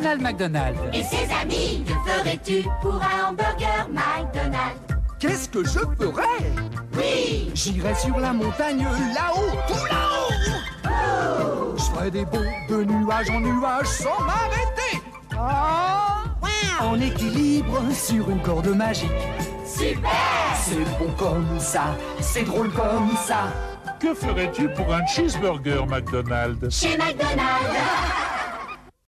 McDonald. Et ses amis, que ferais-tu pour un hamburger McDonald? Qu'est-ce que je ferais? Oui. J'irais sur la montagne là-haut, tout là-haut. Oh. Je ferais des bons de nuage en nuage sans m'arrêter. Ah. En équilibre sur une corde magique. Super. C'est bon comme ça, c'est drôle comme ça. Que ferais-tu pour un cheeseburger, McDonald's Chez McDonald's